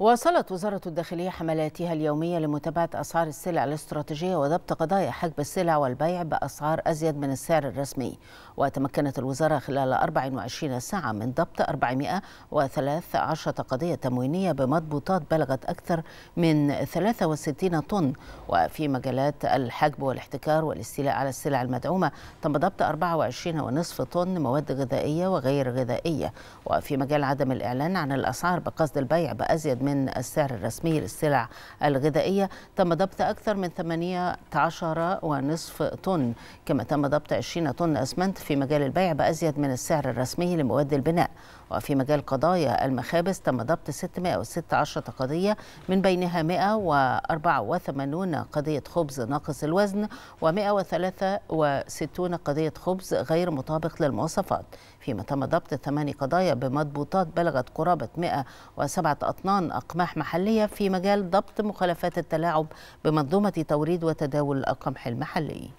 واصلت وزارة الداخلية حملاتها اليومية لمتابعة أسعار السلع الاستراتيجية وضبط قضايا حجب السلع والبيع بأسعار أزيد من السعر الرسمي. وتمكنت الوزارة خلال 24 ساعة من ضبط 413 قضية تموينية بمضبوطات بلغت أكثر من 63 طن. وفي مجالات الحجب والاحتكار والاستيلاء على السلع المدعومة تم ضبط 24.5 طن مواد غذائية وغير غذائية. وفي مجال عدم الإعلان عن الأسعار بقصد البيع بأزيد من السعر الرسمي للسلع الغذائية. تم ضبط أكثر من 18 ونصف طن كما تم ضبط 20 طن أسمنت في مجال البيع بأزيد من السعر الرسمي لمواد البناء. وفي مجال قضايا المخابز تم ضبط 616 قضية من بينها 184 قضية خبز ناقص الوزن و163 قضية خبز غير مطابق للمواصفات. فيما تم ضبط ثماني قضايا بمضبوطات بلغت قرابة 107 أطنان أقماح محلية في مجال ضبط مخالفات التلاعب بمنظومة توريد وتداول القمح المحلي.